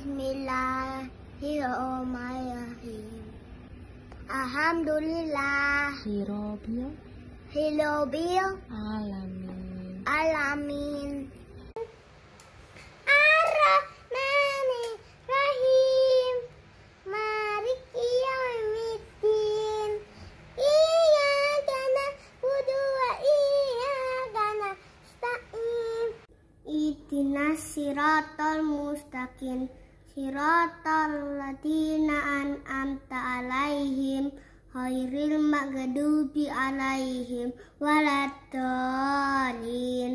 Bismillahirrahmanirrahim. Alhamdulillah. Hirobil Hilobil alamin. alamin. Ihdinas siratal mustaqim. Siratal ladzina an'amta alaihim ghairil maghdubi alaihim waladdallin.